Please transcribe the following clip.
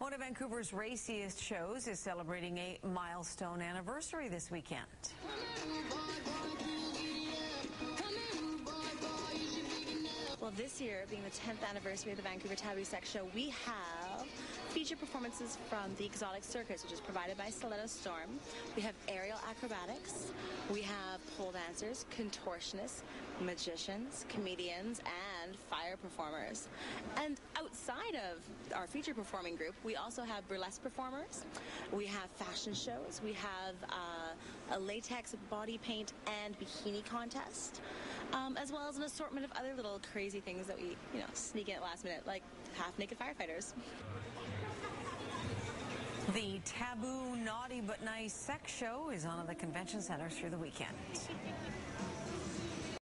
One of Vancouver's raciest shows is celebrating a milestone anniversary this weekend. Well, this year, being the 10th anniversary of the Vancouver Taboo Sex Show, we have feature performances from the Exotic Circus, which is provided by Stiletto Storm. We have aerial acrobatics. We have pole dancers, contortionists, magicians, comedians, and fire performers. And outside of our feature performing group, we also have burlesque performers. We have fashion shows. We have uh, a latex body paint and bikini contest, um, as well as an assortment of other little crazy things that we, you know, sneak in at last minute, like half-naked firefighters. The Taboo Naughty But Nice Sex Show is on at the Convention Center through the weekend.